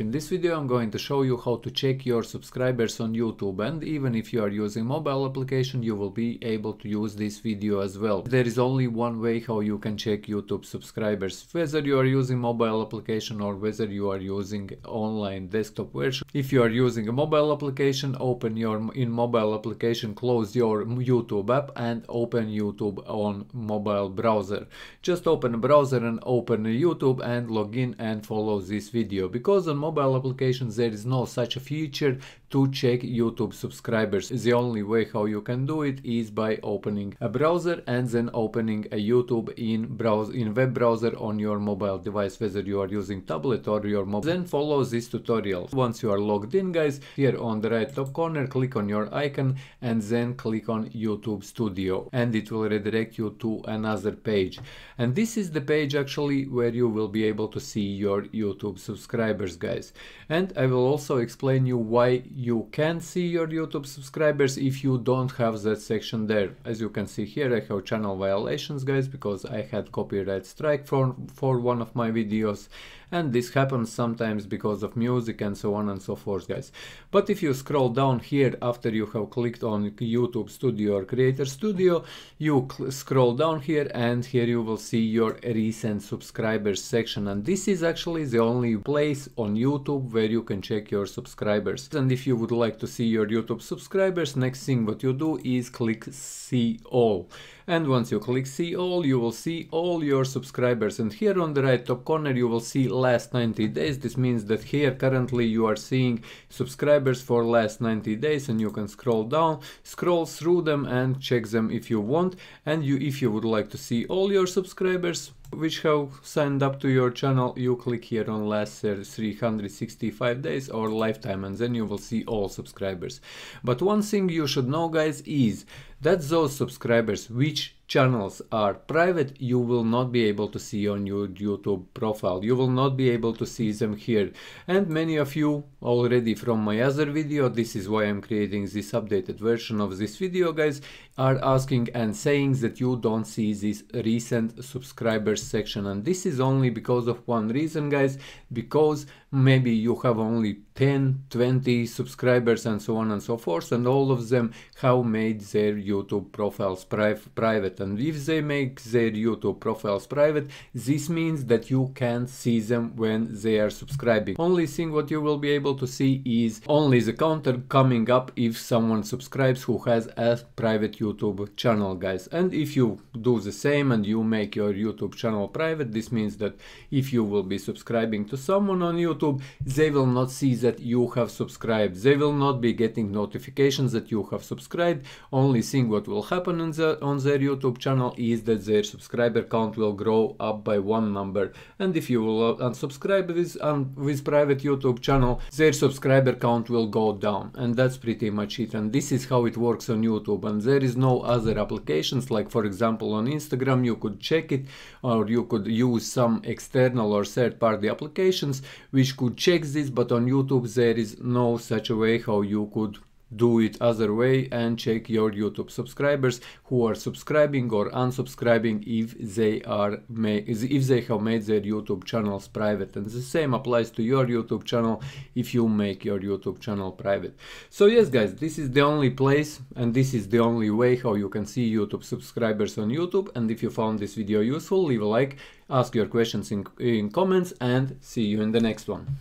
In this video I'm going to show you how to check your subscribers on YouTube and even if you are using mobile application you will be able to use this video as well. There is only one way how you can check YouTube subscribers whether you are using mobile application or whether you are using online desktop version. If you are using a mobile application open your in mobile application close your YouTube app and open YouTube on mobile browser. Just open a browser and open YouTube and log in and follow this video because on mobile applications there is no such a feature to check YouTube subscribers. The only way how you can do it is by opening a browser and then opening a YouTube in browser in web browser on your mobile device whether you are using tablet or your mobile. Then follow this tutorial. Once you are logged in guys here on the right top corner click on your icon and then click on YouTube Studio and it will redirect you to another page. And this is the page actually where you will be able to see your YouTube subscribers guys guys. And I will also explain you why you can see your YouTube subscribers if you don't have that section there. As you can see here I have channel violations guys because I had copyright strike for, for one of my videos and this happens sometimes because of music and so on and so forth guys. But if you scroll down here after you have clicked on YouTube Studio or Creator Studio, you scroll down here and here you will see your recent subscribers section and this is actually the only place on YouTube where you can check your subscribers. And if you would like to see your YouTube subscribers, next thing what you do is click see all and once you click see all you will see all your subscribers. And here on the right top corner you will see last 90 days. This means that here currently you are seeing subscribers for last 90 days and you can scroll down scroll through them and check them if you want. And you if you would like to see all your subscribers which have signed up to your channel, you click here on last 365 days or lifetime and then you will see all subscribers. But one thing you should know guys is that those subscribers which channels are private, you will not be able to see on your YouTube profile. You will not be able to see them here. And many of you already from my other video, this is why I'm creating this updated version of this video guys, are asking and saying that you don't see this recent subscribers section. And this is only because of one reason guys, because maybe you have only 10, 20 subscribers and so on and so forth and all of them have made their YouTube profiles pri private and if they make their YouTube profiles private this means that you can't see them when they are subscribing. Only thing what you will be able to see is only the counter coming up if someone subscribes who has a private YouTube channel guys and if you do the same and you make your YouTube channel private this means that if you will be subscribing to someone on YouTube YouTube, they will not see that you have subscribed. They will not be getting notifications that you have subscribed. Only thing what will happen on, the, on their YouTube channel is that their subscriber count will grow up by one number. And if you will unsubscribe with, um, with private YouTube channel, their subscriber count will go down. And that's pretty much it. And this is how it works on YouTube. And there is no other applications like for example on Instagram you could check it or you could use some external or third party applications which which could check this but on YouTube there is no such a way how you could do it other way and check your YouTube subscribers who are subscribing or unsubscribing if they are if they have made their YouTube channels private and the same applies to your YouTube channel if you make your YouTube channel private. So yes guys this is the only place and this is the only way how you can see YouTube subscribers on YouTube and if you found this video useful leave a like ask your questions in, in comments and see you in the next one.